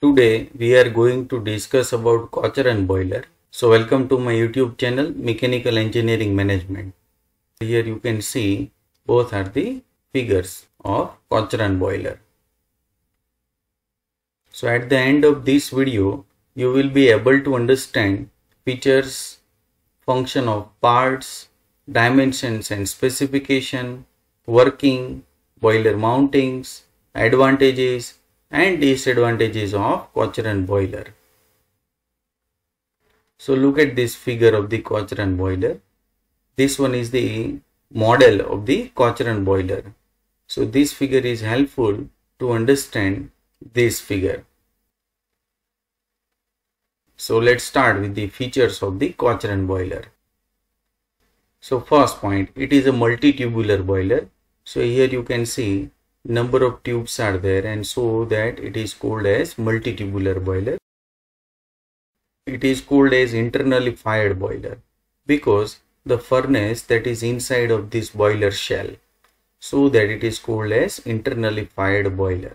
Today we are going to discuss about Cochran boiler. So welcome to my YouTube channel Mechanical Engineering Management. Here you can see both are the figures of Cochran boiler. So at the end of this video you will be able to understand features, function of parts, dimensions and specification, working, boiler mountings, advantages and disadvantages of Cochran boiler. So look at this figure of the Cochran boiler. This one is the model of the Cochran boiler. So this figure is helpful to understand this figure. So let's start with the features of the Cochran boiler. So first point, it is a multi-tubular boiler. So here you can see number of tubes are there and so that it is called as multi-tubular boiler. It is called as internally fired boiler because the furnace that is inside of this boiler shell so that it is called as internally fired boiler.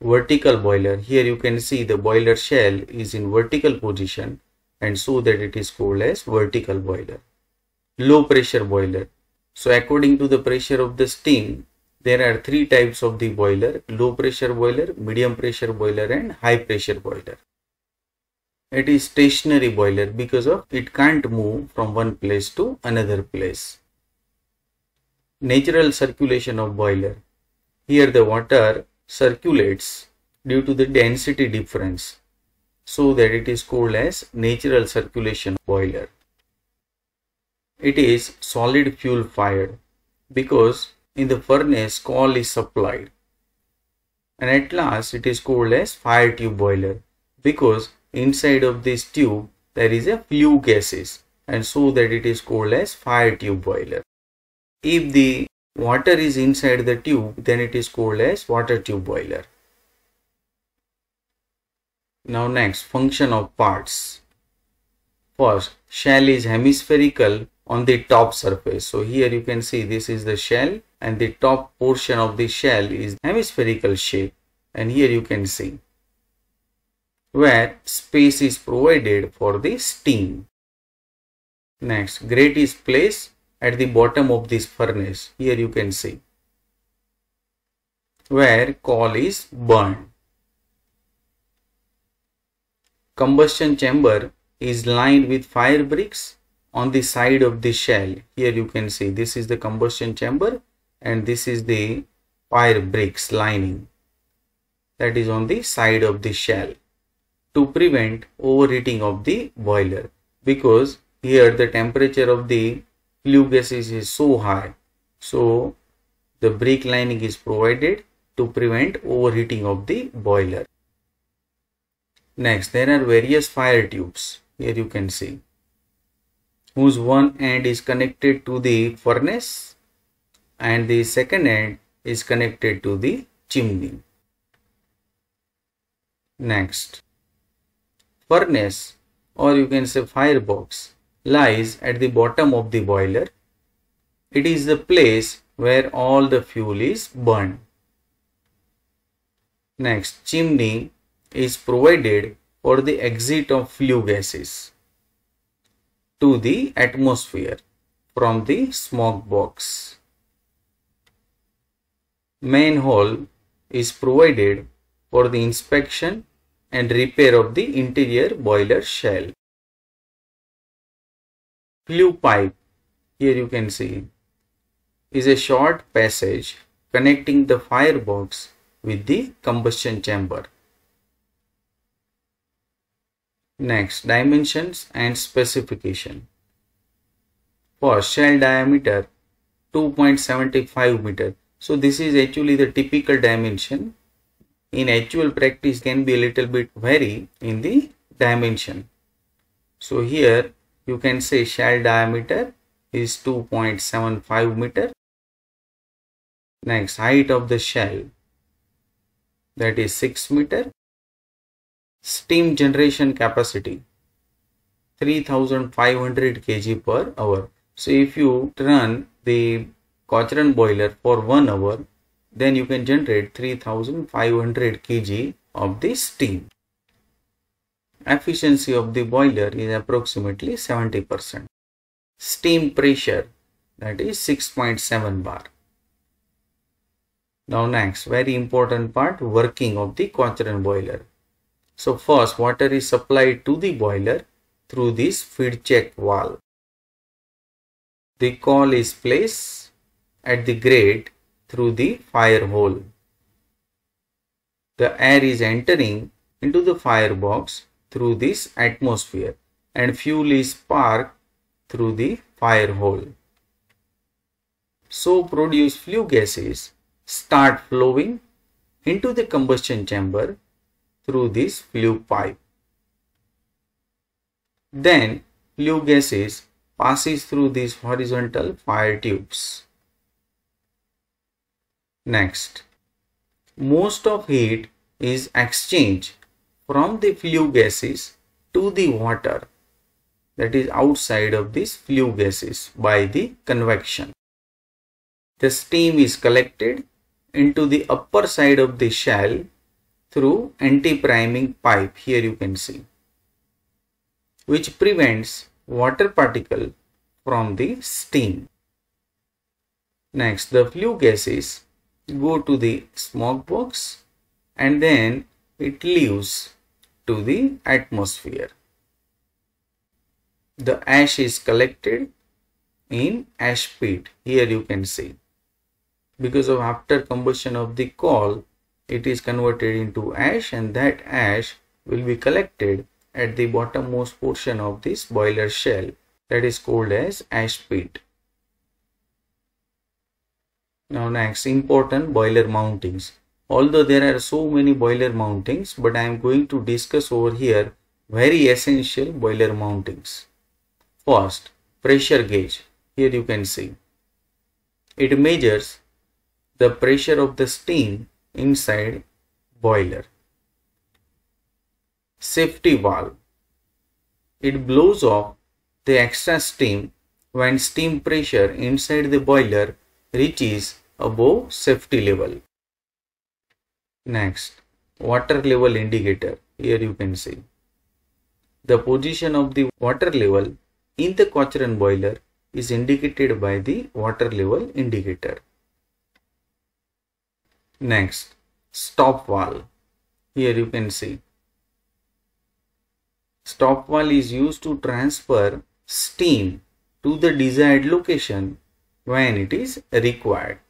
Vertical boiler here you can see the boiler shell is in vertical position and so that it is called as vertical boiler. Low pressure boiler. So according to the pressure of the steam there are three types of the boiler low pressure boiler medium pressure boiler and high pressure boiler. It is stationary boiler because of it can't move from one place to another place. Natural circulation of boiler. Here the water circulates due to the density difference so that it is called as natural circulation boiler. It is solid fuel fired because in the furnace coal is supplied. And at last it is called as fire tube boiler because inside of this tube there is a flue gases and so that it is called as fire tube boiler. If the water is inside the tube then it is called as water tube boiler. Now next function of parts. First shell is hemispherical on the top surface. So here you can see this is the shell and the top portion of the shell is hemispherical shape and here you can see where space is provided for the steam. Next, grate is placed at the bottom of this furnace. Here you can see where coal is burned. Combustion chamber is lined with fire bricks on the side of the shell here you can see this is the combustion chamber and this is the fire bricks lining. That is on the side of the shell to prevent overheating of the boiler because here the temperature of the flue gases is so high. So the brick lining is provided to prevent overheating of the boiler. Next there are various fire tubes. Here you can see. Whose one end is connected to the furnace and the second end is connected to the chimney. Next, furnace or you can say firebox lies at the bottom of the boiler. It is the place where all the fuel is burned. Next, chimney is provided for the exit of flue gases to the atmosphere from the smoke box. Manhole is provided for the inspection and repair of the interior boiler shell. Flue pipe, here you can see, is a short passage connecting the firebox with the combustion chamber. Next, dimensions and specification. For shell diameter 2.75 meter. So this is actually the typical dimension. In actual practice can be a little bit vary in the dimension. So here you can say shell diameter is 2.75 meter. Next height of the shell that is 6 meter steam generation capacity 3500 kg per hour. So if you run the Cochran boiler for one hour, then you can generate 3500 kg of the steam. Efficiency of the boiler is approximately 70%. Steam pressure that is 6.7 bar. Now next, very important part, working of the Cochran boiler. So first, water is supplied to the boiler through this feed check valve. The coal is placed at the grate through the fire hole. The air is entering into the firebox through this atmosphere and fuel is sparked through the fire hole. So produced flue gases start flowing into the combustion chamber through this flue pipe. Then flue gases passes through these horizontal fire tubes. Next, most of heat is exchanged from the flue gases to the water that is outside of these flue gases by the convection. The steam is collected into the upper side of the shell through anti-priming pipe here you can see which prevents water particle from the steam. Next the flue gases go to the smoke box and then it leaves to the atmosphere. The ash is collected in ash pit here you can see because of after combustion of the coal it is converted into ash and that ash will be collected at the bottommost portion of this boiler shell that is called as ash pit. Now next important boiler mountings. Although there are so many boiler mountings but I am going to discuss over here very essential boiler mountings. First pressure gauge here you can see. It measures the pressure of the steam inside boiler. Safety valve. It blows off the extra steam when steam pressure inside the boiler reaches above safety level. Next, water level indicator. Here you can see. The position of the water level in the Cochran boiler is indicated by the water level indicator. Next, stop valve. Here you can see. Stop valve is used to transfer steam to the desired location when it is required.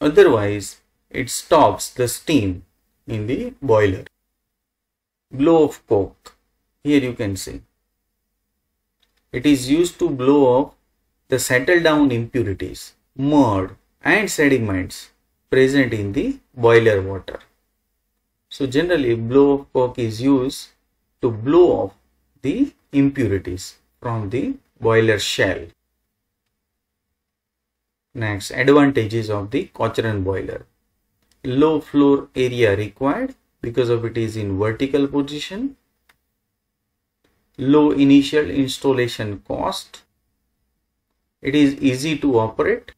Otherwise, it stops the steam in the boiler. Blow off cock. Here you can see. It is used to blow off the settle down impurities, mud and sediments present in the boiler water. So generally blow off cock is used to blow off the impurities from the boiler shell. Next advantages of the Cochran boiler. Low floor area required because of it is in vertical position. Low initial installation cost. It is easy to operate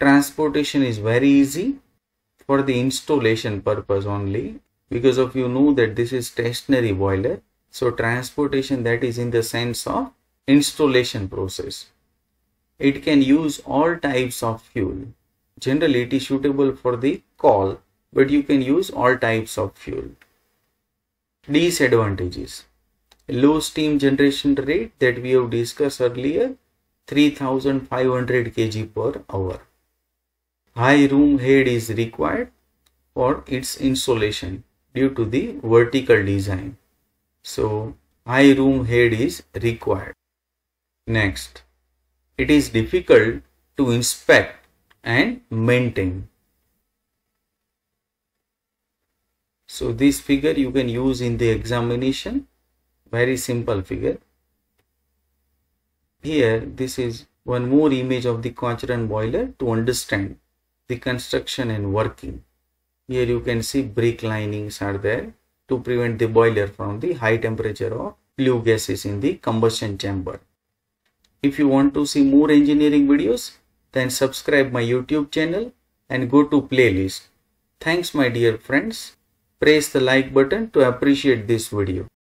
transportation is very easy for the installation purpose only because of you know that this is stationary boiler so transportation that is in the sense of installation process it can use all types of fuel. Generally it is suitable for the coal but you can use all types of fuel. Disadvantages. Low steam generation rate that we have discussed earlier 3500 kg per hour. High room head is required for its insulation due to the vertical design. So high room head is required. Next, it is difficult to inspect and maintain. So this figure you can use in the examination. Very simple figure. Here this is one more image of the Cochran boiler to understand the construction and working. Here you can see brick linings are there to prevent the boiler from the high temperature of flue gases in the combustion chamber. If you want to see more engineering videos, then subscribe my YouTube channel and go to playlist. Thanks my dear friends. Press the like button to appreciate this video.